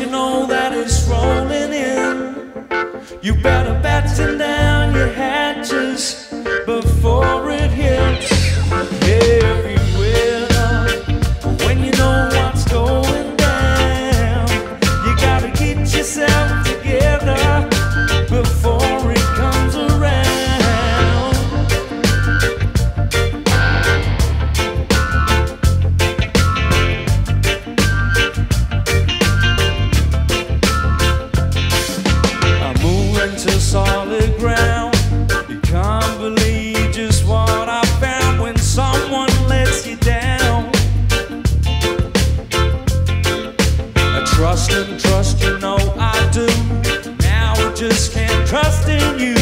you know that it's rolling in. You better batten down your hatches before. Trust and trust, you know I do. Now I just can't trust in you,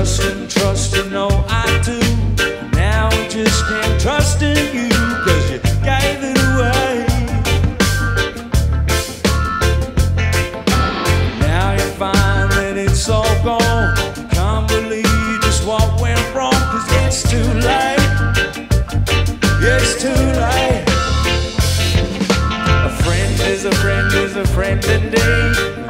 trust and trust, know I do. Now I just can't trust in you, cause you gave it away. Now you find that it's all gone. Can't believe just what went wrong, cause it's too late. It's too late. A friend is a friend is a friend indeed.